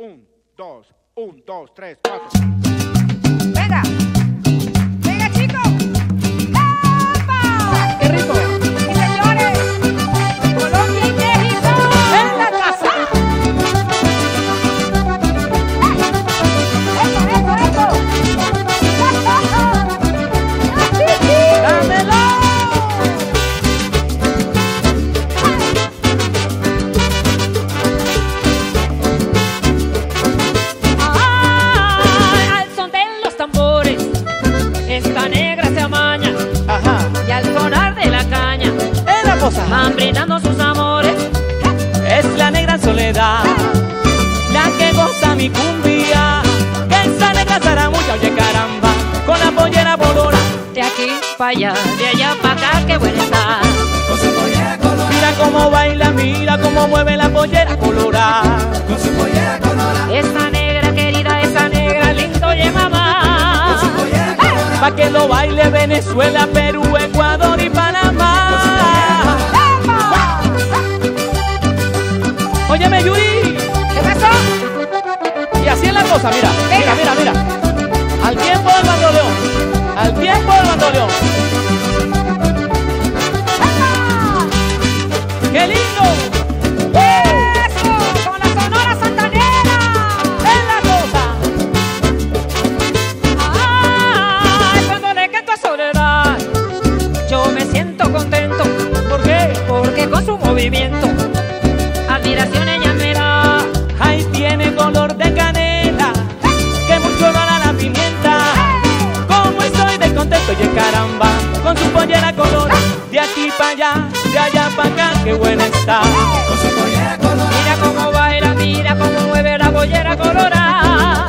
Un, dos, un, dos, tres, cuatro. Venga. Cómo mueve la pollera colorada. Esa negra querida, esa negra lindo, oye mamá. Pa' que lo baile Venezuela, Perú, Ecuador y Panamá. Óyeme, Yuri. ¿Qué pasó? Y así es la cosa, mira. Caramba, con su pollera color, de aquí para allá, de allá para acá, qué buena está. Mira cómo baila, mira cómo mueve la bollera colorada.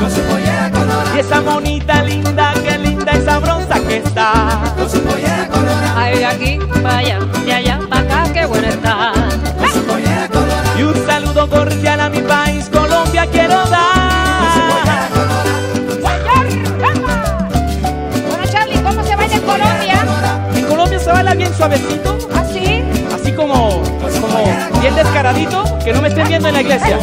Y esa monita linda, qué linda y sabrosa que está. Ay, de aquí para allá, de allá para acá, qué buena está. Y un saludo cordial a mi país, ¿Así? así como, bien descaradito, que no me estén viendo en la iglesia.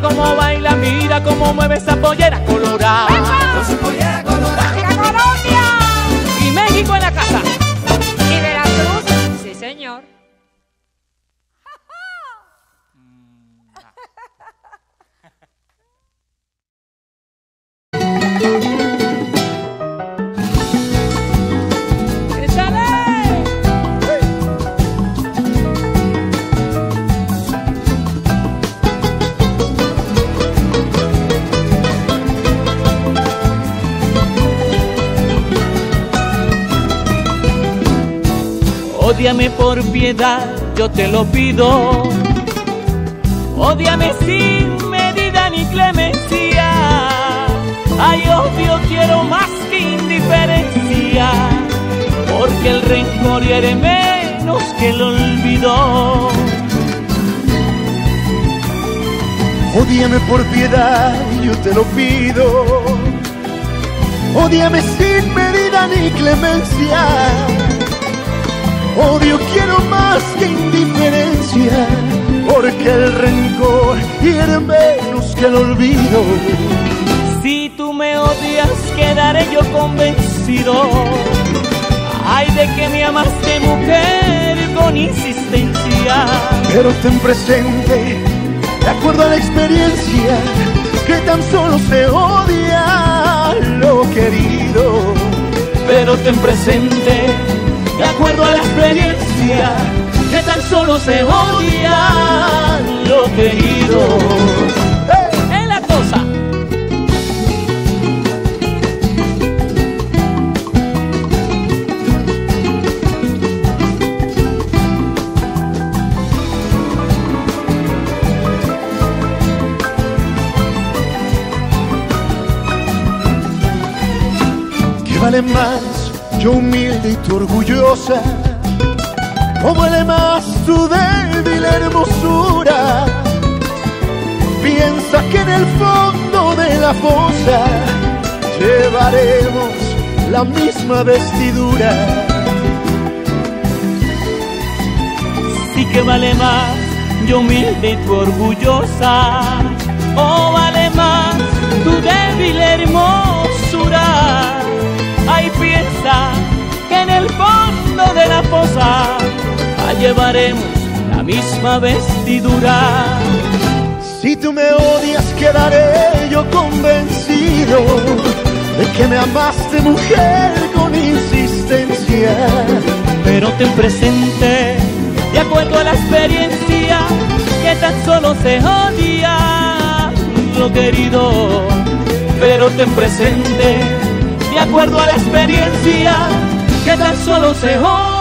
Cómo baila, mira cómo mueve esa pollera colorada. Ódiame por piedad, yo te lo pido. Ódiame sin medida ni clemencia. Ay, odio quiero más que indiferencia. Porque el rencor hiere menos que el olvido. Ódiame por piedad, yo te lo pido. Ódiame sin medida ni clemencia. Odio quiero más que indiferencia, porque el rencor hiere menos que el olvido. Si tú me odias, quedaré yo convencido. Ay, de que me amaste, mujer, con insistencia. Pero ten presente, de acuerdo a la experiencia, que tan solo se odia lo querido. Pero ten presente, de acuerdo a la experiencia, que tan solo se odia lo querido. ¡Eh! Es la cosa. ¿Qué vale más yo humilde y tú orgullosa? ¿O vale más tu débil hermosura? Piensa que en el fondo de la fosa llevaremos la misma vestidura. Sí que vale más yo humilde y tú orgullosa. O vale más tu débil hermosura. Ay, piensa de la fosa ah, llevaremos la misma vestidura. Si tú me odias, quedaré yo convencido de que me amaste, mujer, con insistencia. Pero ten presente, de acuerdo a la experiencia, que tan solo se odia lo querido. Pero ten presente, de acuerdo a la experiencia, que tan solo se odia.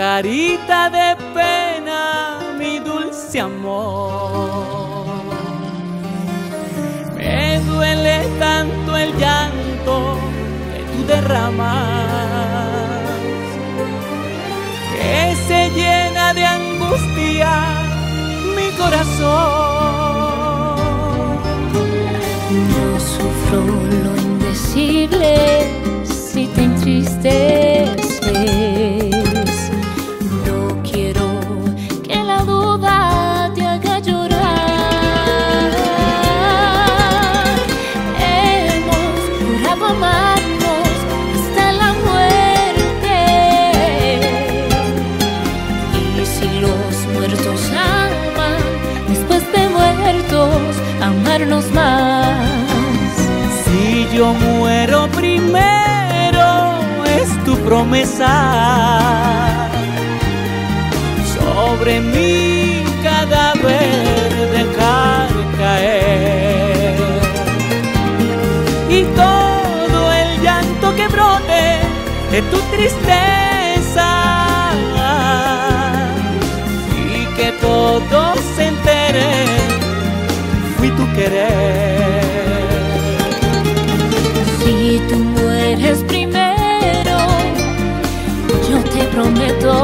carita de pena, mi dulce amor. Me duele tanto el llanto que tú derramas, que se llena de angustia mi corazón. Yo sufro lo indecible si te entristece promesa sobre mi cadáver dejar caer y todo el llanto que brote de tu tristeza y que todos se enteren fui tu querer. prometo.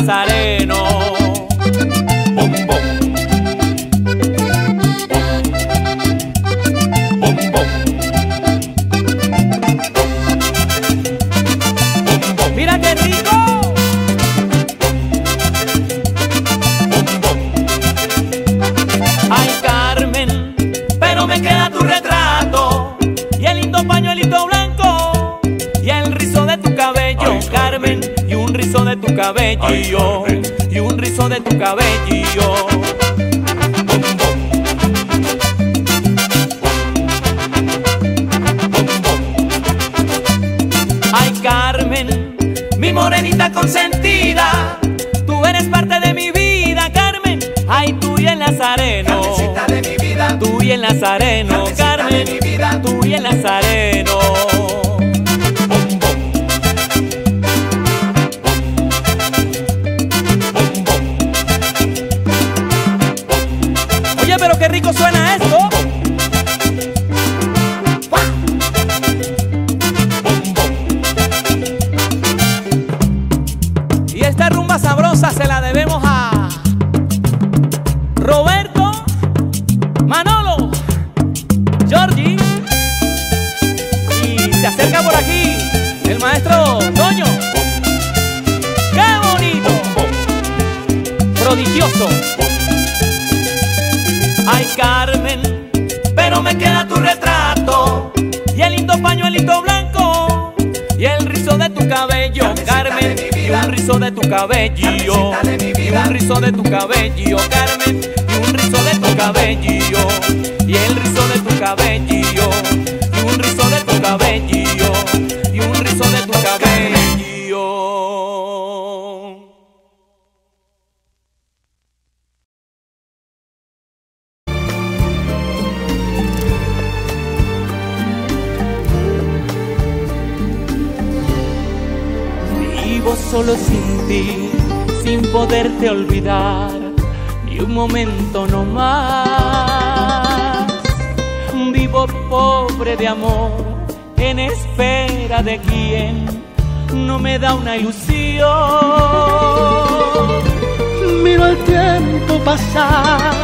Nazaret. Vida. tú y el Nazareno. Cabello, y un rizo de tu cabello, Carmen, y un rizo de tu cabello, y el rizo de tu cabello, y un rizo de tu cabello, no más. Vivo pobre de amor, en espera de quien no me da una ilusión. Miro el tiempo pasar,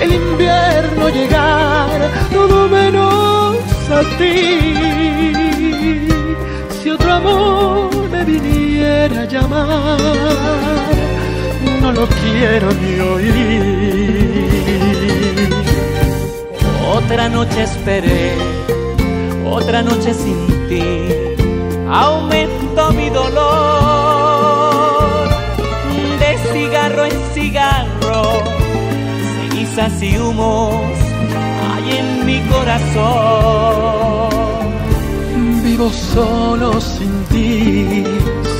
el invierno llegar, todo menos a ti. Si otro amor me viniera a llamar, no lo quiero ni oír. Otra noche esperé, otra noche sin ti, aumentó mi dolor. De cigarro en cigarro, cenizas y humos hay en mi corazón. Vivo solo sin ti,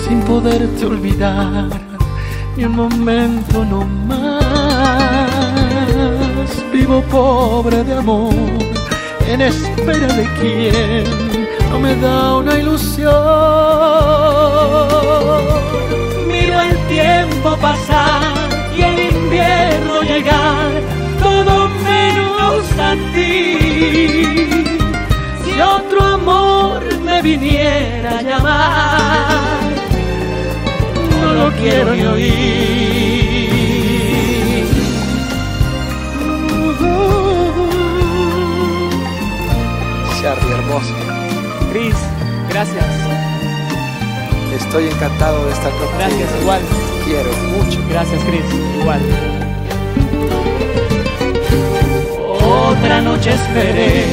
sin poderte olvidar, ni un momento no más. Vivo pobre de amor, en espera de quien no me da una ilusión. Miro el tiempo pasar y el invierno llegar, todo menos a ti. Si otro amor me viniera a llamar, no lo quiero ni oír. Hermoso. Cris, gracias, Estoy encantado de estar contigo. gracias, igual. Te quiero mucho. Gracias, Cris, igual. Otra noche esperé,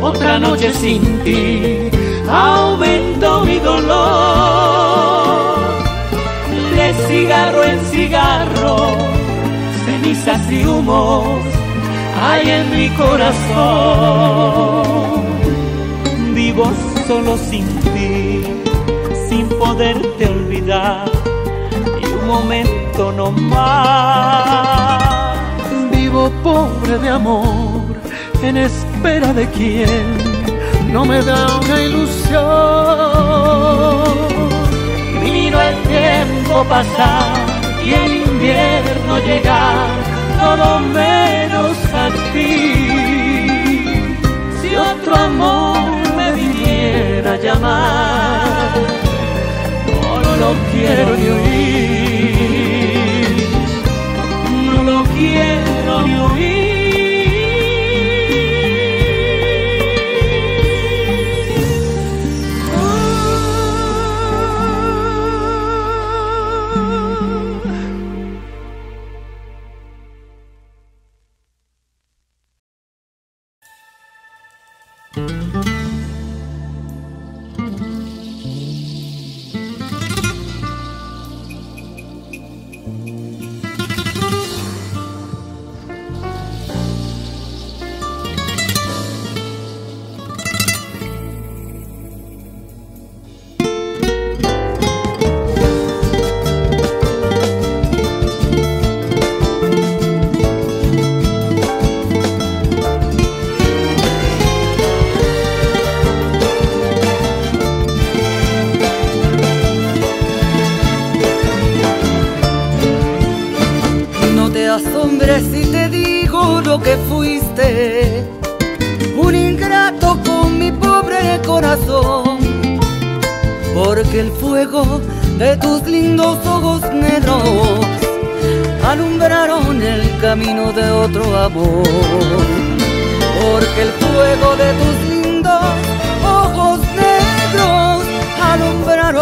otra noche sin ti, aumentó mi dolor. De cigarro en cigarro, cenizas y humos hay en mi corazón. Vivo solo sin ti, sin poderte olvidar, y un momento no más. Vivo pobre de amor, en espera de quien no me da una ilusión. Miro el tiempo pasar y el invierno llegar, todo menos a ti. Si otro amor llamar, no lo quiero ni oír, no lo quiero ni oír.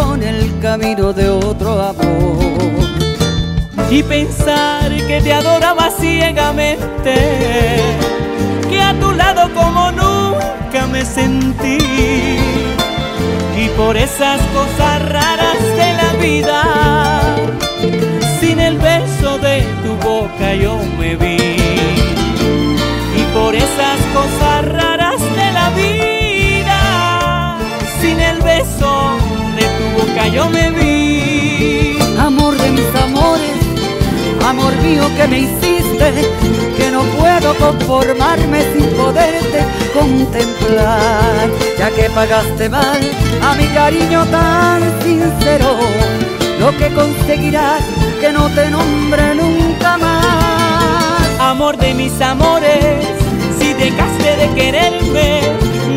Alumbraron el camino de otro amor. Y pensar que te adoraba ciegamente, que a tu lado como nunca me sentí. Y por esas cosas raras de la vida, sin el beso de tu boca yo me vi. Y por esas cosas raras de la vida, sin el beso yo me vi. Amor de mis amores, amor mío que me hiciste, que no puedo conformarme sin poderte contemplar, ya que pagaste mal a mi cariño tan sincero, lo que conseguirás que no te nombre nunca más. Amor de mis amores, si dejaste de quererme,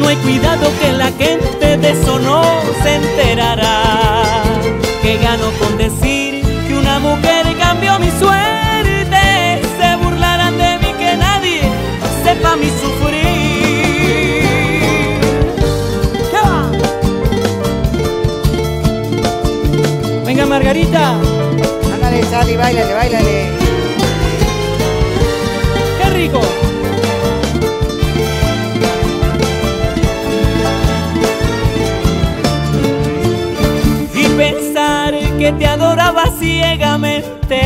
hay cuidado que la gente de eso no se enterará. Que gano con decir que una mujer cambió mi suerte, se burlarán de mí que nadie sepa mi sufrir. ¿Qué va? Venga Margarita, Ándale, Charlie, bailale, bailale. qué rico. Que te adoraba ciegamente,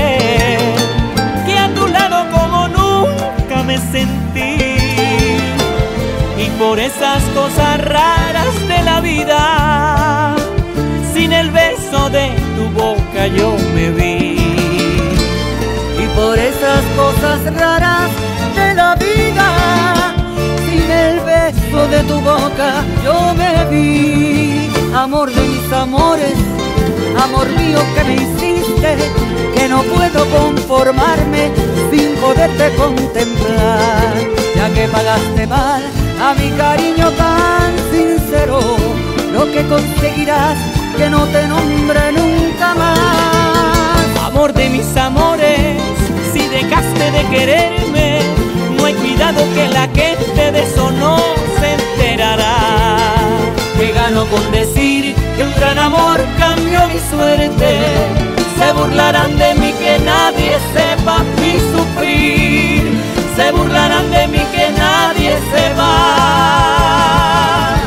que a tu lado como nunca me sentí. Y por esas cosas raras de la vida, sin el beso de tu boca yo me vi. Y por esas cosas raras de la vida, sin el beso de tu boca yo me vi. Amor de mis amores, amor mío que me hiciste, que no puedo conformarme sin poderte contemplar, ya que pagaste mal a mi cariño tan sincero, lo que conseguirás que no te nombre nunca más. Amor de mis amores, si dejaste de quererme, no hay cuidado que la gente de eso no se enterará. Que gano con decir que un gran amor cambió mi suerte. Se burlarán de mí que nadie sepa mi sufrir. Se burlarán de mí que nadie sepa. Mi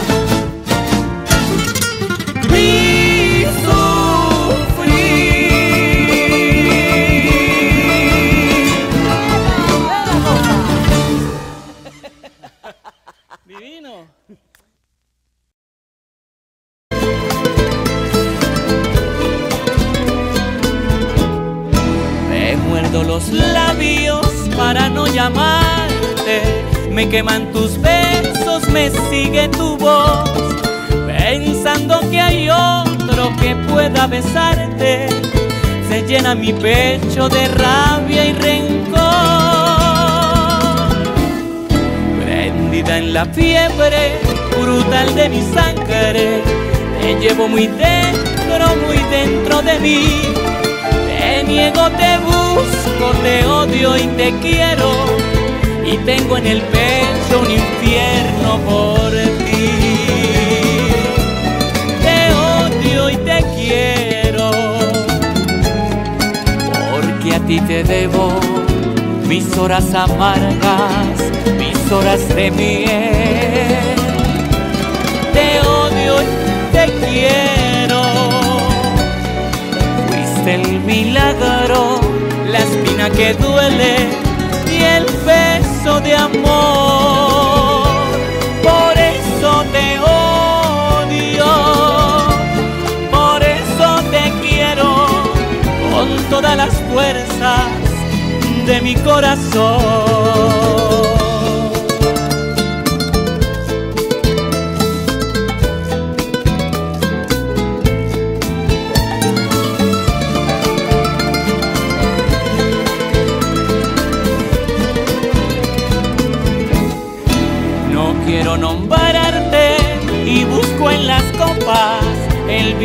los labios para no llamarte. Me queman tus besos, me sigue tu voz. Pensando que hay otro que pueda besarte. Se llena mi pecho de rabia y rencor. Prendida en la fiebre brutal de mi sangre. Te llevo muy dentro, muy dentro de mí. Te niego, te busco, te odio y te quiero. Y tengo en el pecho un infierno por ti. Te odio y te quiero. Porque a ti te debo mis horas amargas, mis horas de miel. Te odio y te quiero. Fuiste el milagro, la espina que duele y el beso de amor. Por eso te odio, por eso te quiero con todas las fuerzas de mi corazón.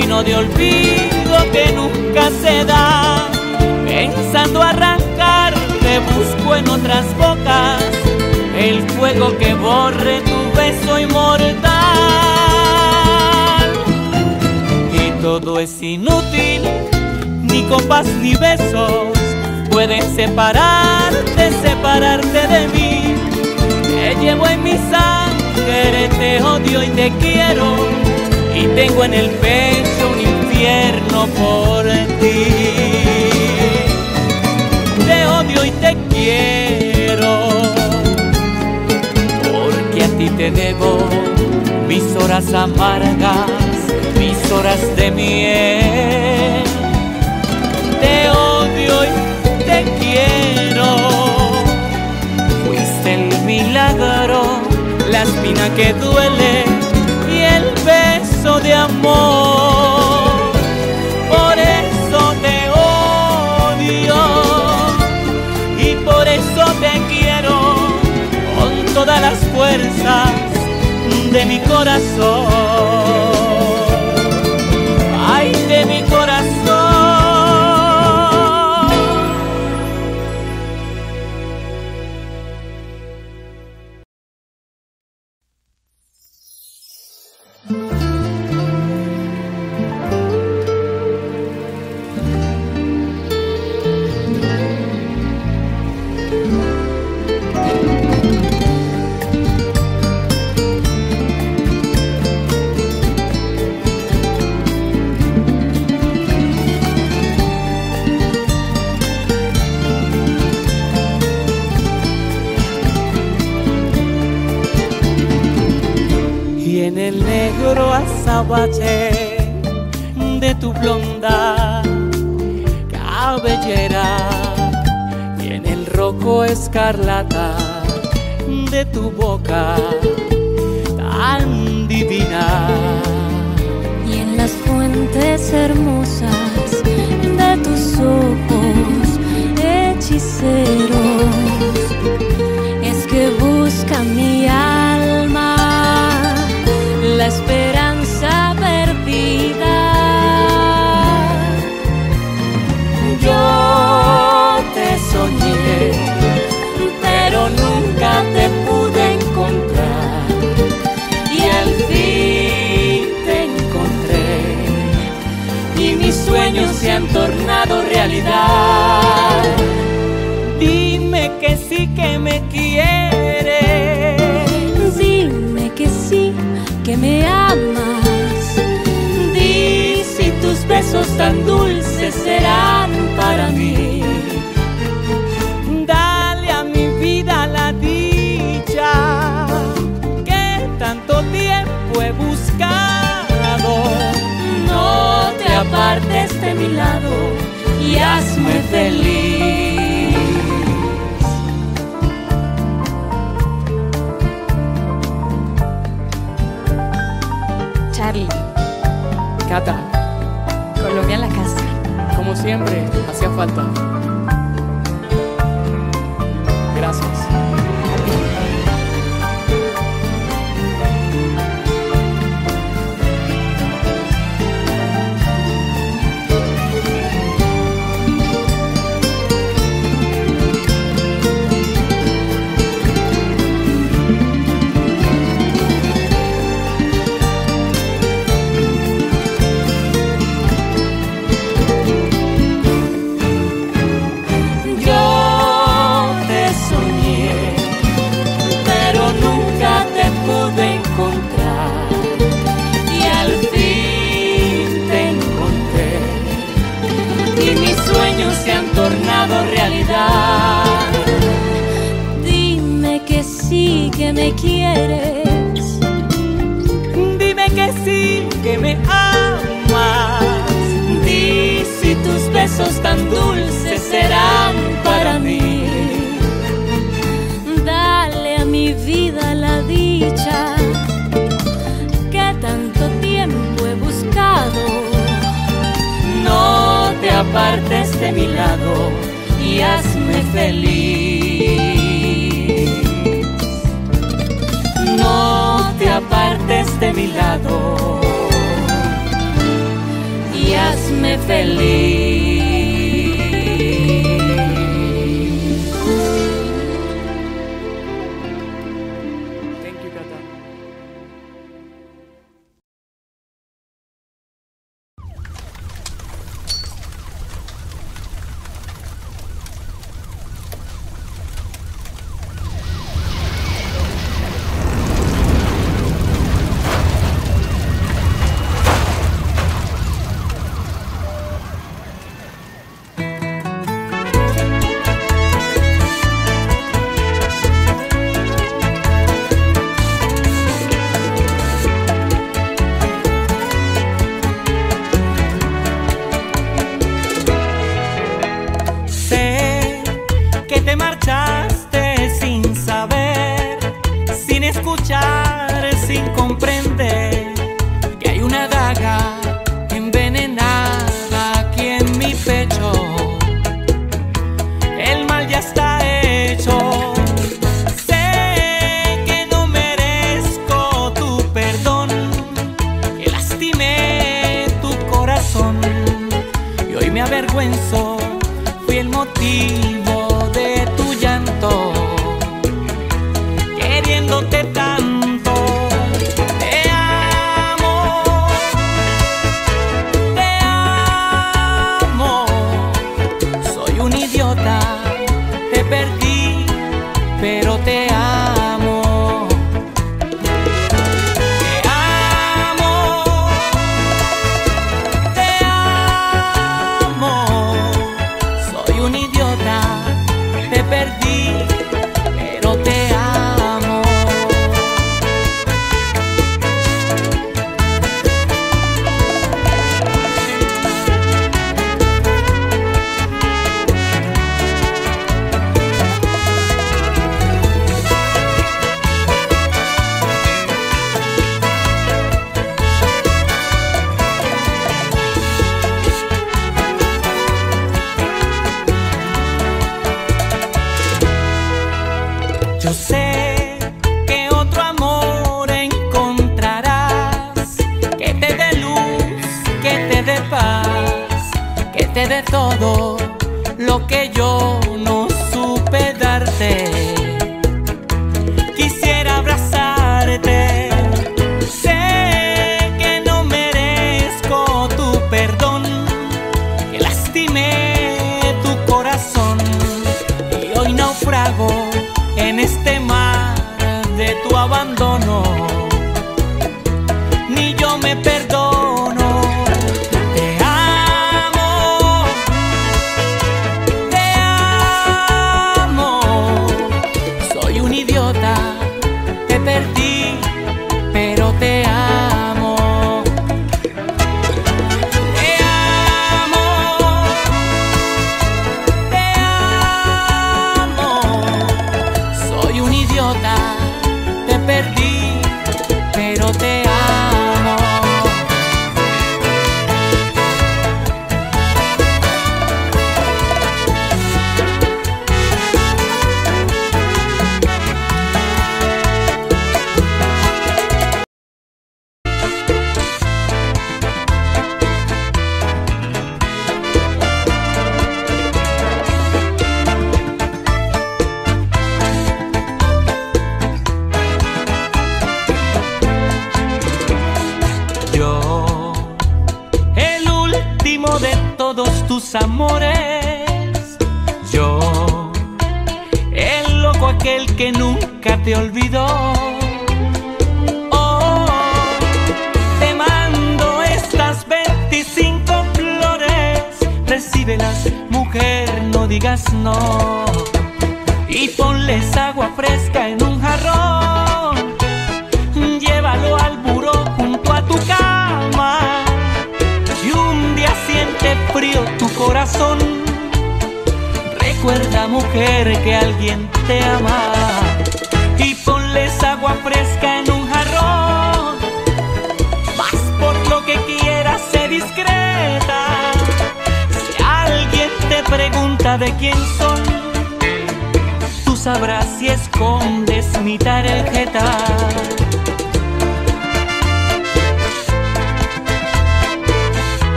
Vino de olvido que nunca se da. Pensando arrancarte busco en otras bocas el fuego que borre tu beso inmortal. Y todo es inútil, ni copas ni besos pueden separarte, separarte de mí. Te llevo en mi sangre, te odio y te quiero. Tengo en el pecho un infierno por ti. Te odio y te quiero. Porque a ti te debo mis horas amargas, mis horas de miel. Te odio y te quiero. Fuiste el milagro, la espina que duele de mi corazón. Se han tornado realidad apartes de mi lado y hazme feliz. Charlie, Cata, Colombia en la casa. como siempre, hacía falta. Quieres. Dime que sí, que me amas. Di si tus besos tan dulces serán para mí. Dale a mi vida la dicha que tanto tiempo he buscado. No te apartes de mi lado y hazme feliz. Mi lado y hazme feliz.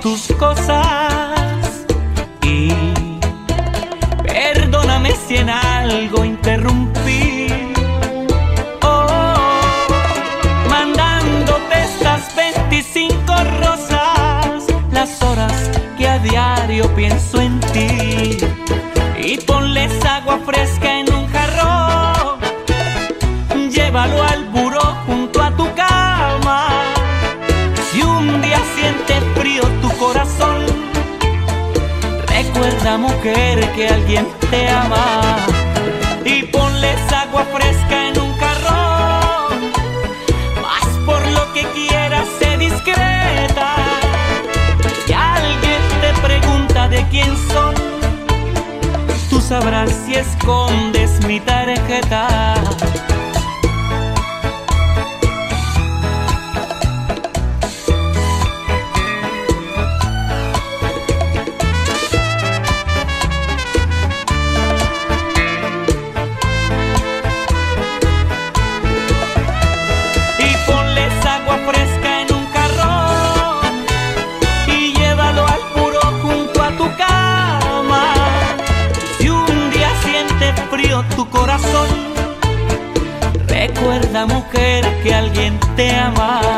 Tus cosas recuerda mujer que alguien te ama. Y ponles agua fresca en un jarrón, más por lo que quieras, sé discreta. Si alguien te pregunta de quién son, tú sabrás si escondes mi tarjeta. Alguien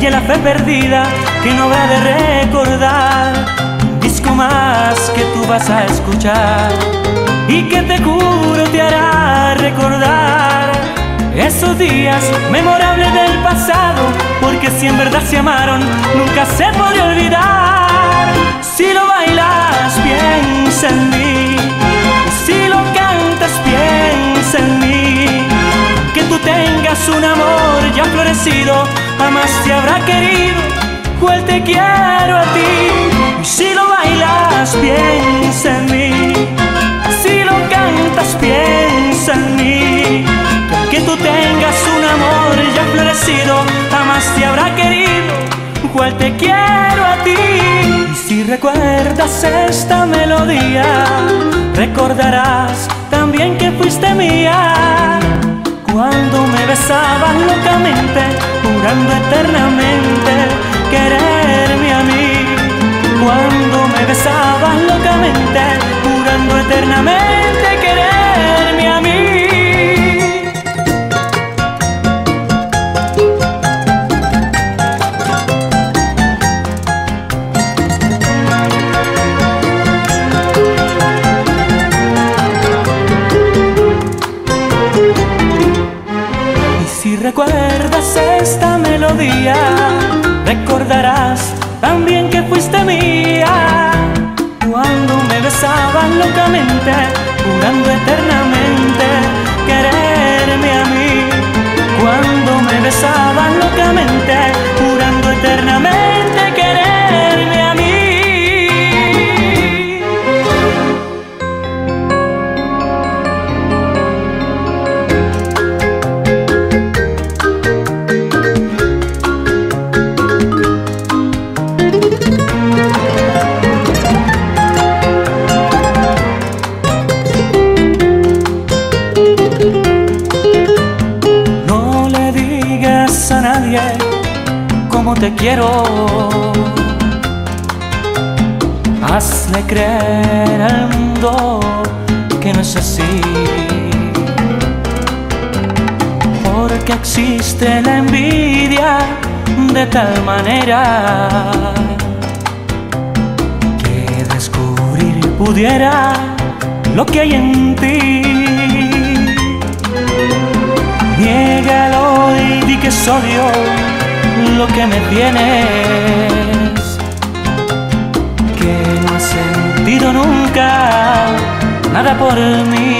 hallé la fe perdida que no habrá de recordar. Disco más que tú vas a escuchar y que te juro te hará recordar esos días memorables del pasado, porque si en verdad se amaron, nunca se puede olvidar. Si lo bailas, piensa en mí. Si lo cantas, piensa en mí. Que tú tengas un amor ya florecido, jamás te habrá querido, cual te quiero a ti. Y si lo bailas, piensa en mí. Si lo cantas, piensa en mí. Que tú tengas un amor ya florecido, jamás te habrá querido, cual te quiero a ti. Y si recuerdas esta melodía, recordarás también que fuiste mía. Cuando me besabas locamente, jurando eternamente quererme a mí. Cuando me besabas locamente, jurando eternamente esta melodía, recordarás también que fuiste mía. Cuando me besabas locamente, jurando eternamente quererme a mí. Cuando me besabas locamente, jurando eternamente te quiero. Hazle creer al mundo que no es así. Porque existe la envidia de tal manera que descubrir pudiera lo que hay en ti. Niégalo y di que es lo que me tienes, que no has sentido nunca nada por mí,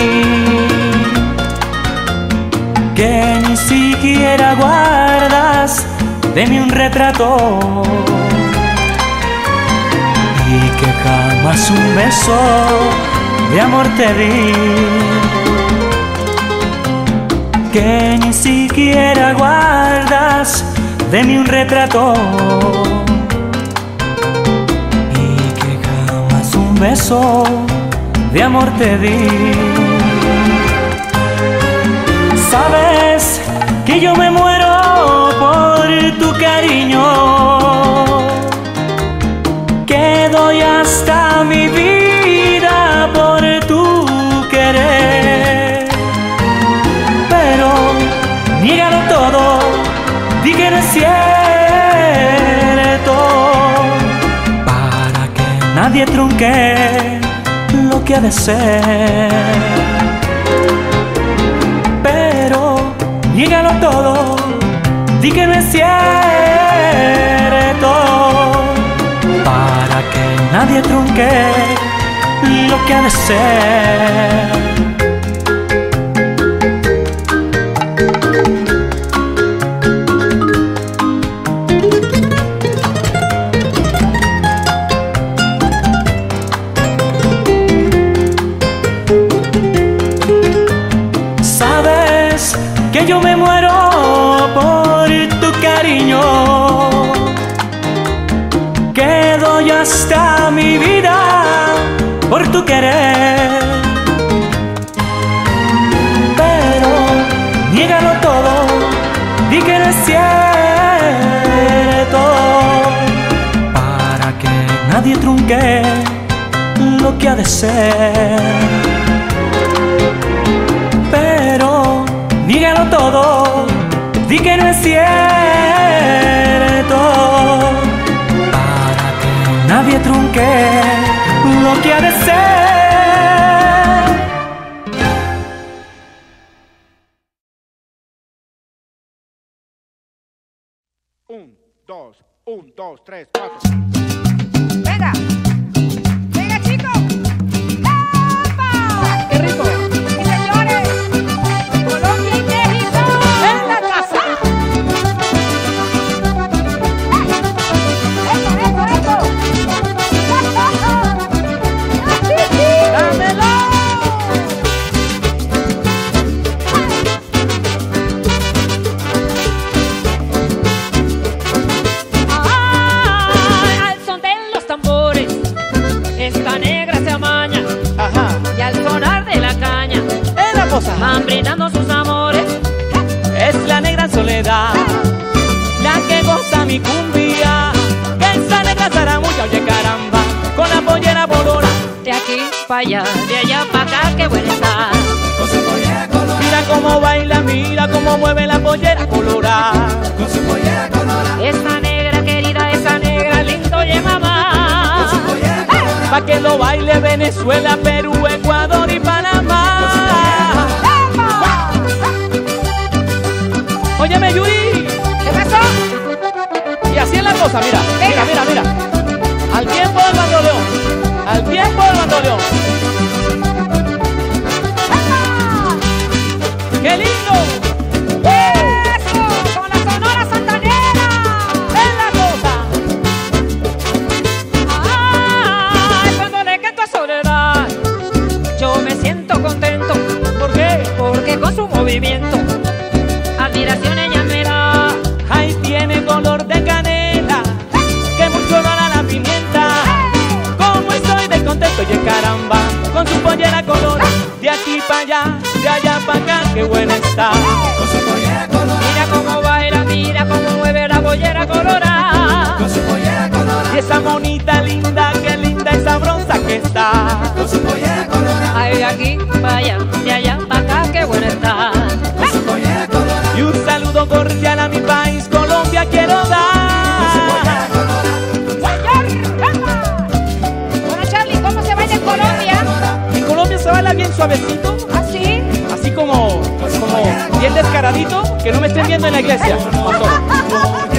que ni siquiera guardas de mí un retrato y que jamás un beso de amor te di que ni siquiera guardas de mí un retrato. Y que jamás un beso de amor te di. Sabes que yo me muero por tu cariño, que doy hasta mi vida por tu querer para que nadie trunque lo que ha de ser. Pero niégalo todo, di que no es cierto, para que nadie trunque lo que ha de ser. Querer. Pero niégalo todo, di que no es cierto, para que nadie trunque lo que ha de ser pero dígalo todo, di que no es cierto, para que nadie trunque lo que ha de ser. Un, dos, un, dos, tres, cuatro. Venga. Venga, de allá para acá, qué buena está. Mira cómo baila, mira cómo mueve la pollera colorada. Esa negra querida, esa negra lindo, oye mamá. Pa' que lo baile Venezuela, Perú, Ecuador y Panamá. Óyeme, Yuri. ¿Qué pasó? Y así es la cosa, mira, mira, mira, mira. Al tiempo bandoleón, al tiempo del bandoleón. ¡Qué lindo! ¡Con la Sonora Santanera! ¡Es la cosa! Ay, cuando le canto a soledad, yo me siento contento. ¿Por qué? Porque con su movimiento, admiración cordial a mi país, Colombia, quiero dar. Bueno, Charlie, ¿cómo se baila en Colombia? En Colombia se baila bien suavecito, ¿Ah, sí? así como, como bien descaradito, que no me estén viendo en la iglesia. pastor.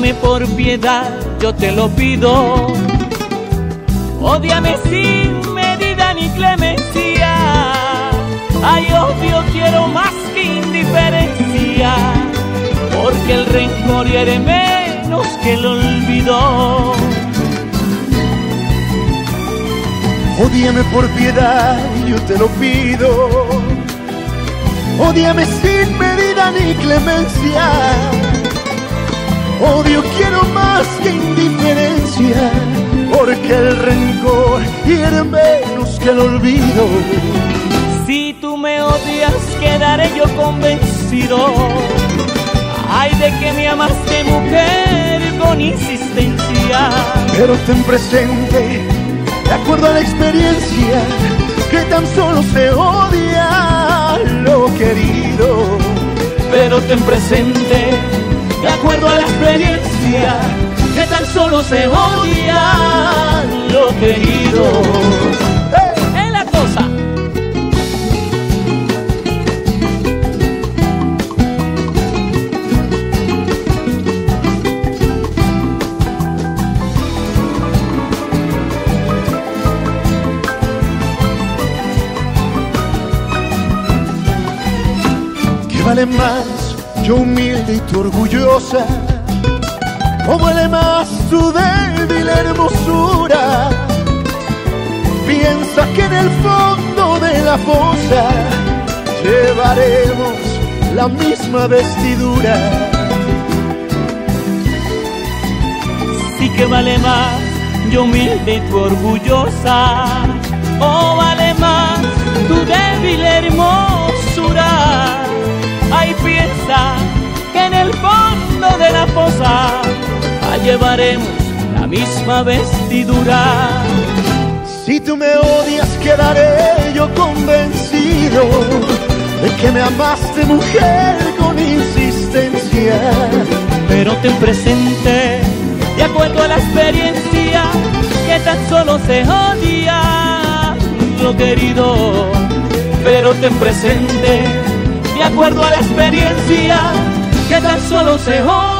Ódiame por piedad, yo te lo pido. Ódiame sin medida ni clemencia. Ay, odio quiero más que indiferencia. Porque el rencor hiere menos que el olvido. Ódiame por piedad, yo te lo pido. Ódiame sin medida ni clemencia. Odio quiero más que indiferencia, porque el rencor hiere menos que el olvido. Si tú me odias, quedaré yo convencido. Ay, de que me amaste, mujer, con insistencia. Pero ten presente, de acuerdo a la experiencia, que tan solo se odia lo querido. pero ten presente, de acuerdo a la experiencia, que tan solo se odia lo querido. ¿O vale más tu débil hermosura? Piensa que en el fondo de la fosa llevaremos la misma vestidura. Sí que vale más, yo humilde y tú orgullosa. O vale más tu débil hermosura. Ay, piensa que en el fondo de la fosa llevaremos la misma vestidura. Si tú me odias, quedaré yo convencido de que me amaste, mujer, con insistencia. Pero ten presente, de acuerdo a la experiencia, que tan solo se odia lo querido. Pero ten presente, de acuerdo a la experiencia, que tan solo se odia.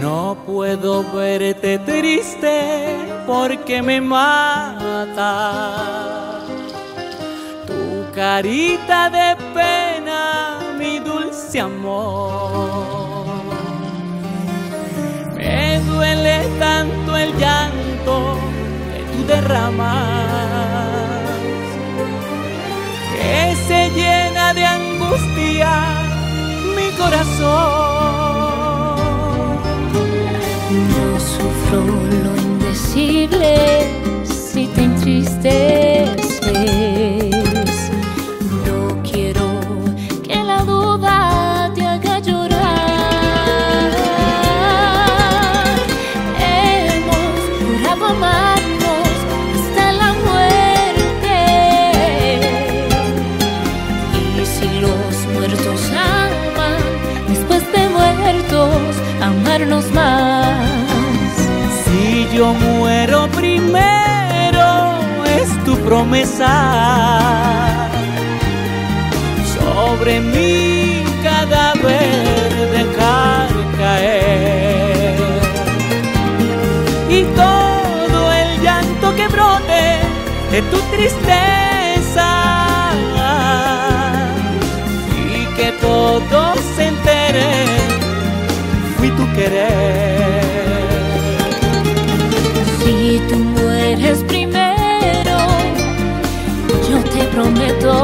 No puedo verte triste porque me mata. Tu carita de pena, mi dulce amor. Me duele tanto el llanto que tú derramas, que se llena de angustia mi corazón. lo indecible si te entristece. promesa sobre mi cadáver dejar caer y todo el llanto que brote de tu tristeza y que todos se enteren fui tu querer. Si tú mueres prometo.